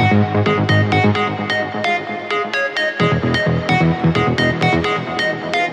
Música